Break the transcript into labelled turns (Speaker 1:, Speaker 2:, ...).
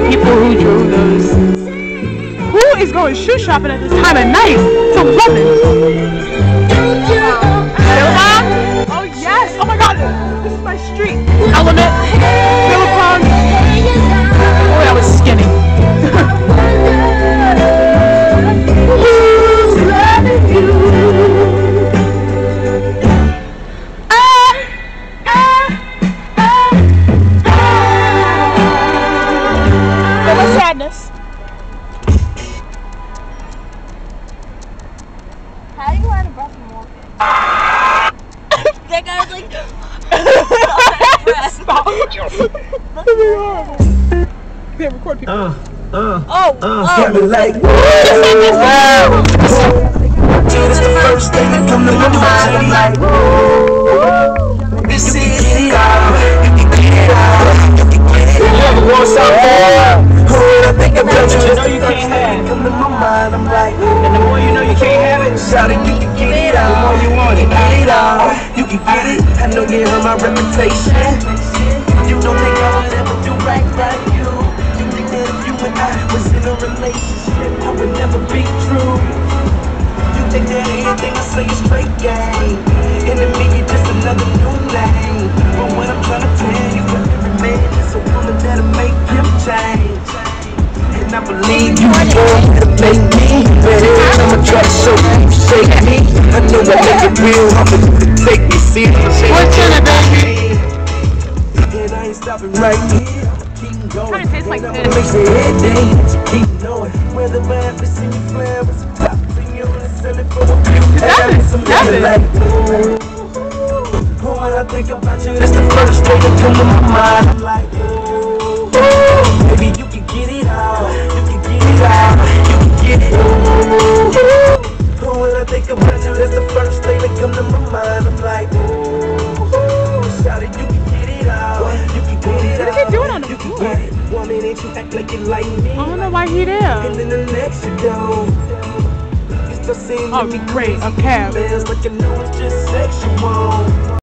Speaker 1: people who those. Who is going shoe shopping at this
Speaker 2: time of night? It's a
Speaker 1: woman.
Speaker 3: Uh, uh,
Speaker 2: Oh,
Speaker 3: uh,
Speaker 2: oh.
Speaker 3: me like, Dude, it's the first thing that come to my mind. I'm like, this is. You can get it. You all. You ever want something? Oh, I think about you. You know you can't have it. Come to my mind. I'm like, and the more you know you can't have it, shout it, you can get it all. The more you want it, get it all. You can get it. I know you heard my reputation. Right by you. You think that if you and I was in a relationship, I would never be true. You think that anything I say is straight game. And to me, you're just another new name. But what I'm trying to tell you, every man is a woman that'll make him change. And I believe you want to make me better. I'ma try to show you, shake me. I know I make it real. I'ma take me serious.
Speaker 1: What's in it, baby?
Speaker 3: And I ain't stopping right here. Keep going.
Speaker 1: Kinda tastes like this.
Speaker 3: I'ma make the head. Keep knowing where the vibe is in your flowers. Pop to you and sell it for a few. Some
Speaker 1: Devin.
Speaker 3: like, ooh. When I think about you, that's the first thing that come to my mind. I'm like, You can
Speaker 1: floor?
Speaker 3: get it. One minute you act like you like me.
Speaker 1: I don't know why he
Speaker 3: And
Speaker 1: there.
Speaker 3: then the next you don't. It's the same
Speaker 1: Oh, great, a cab.
Speaker 3: Like you know it's just sexual.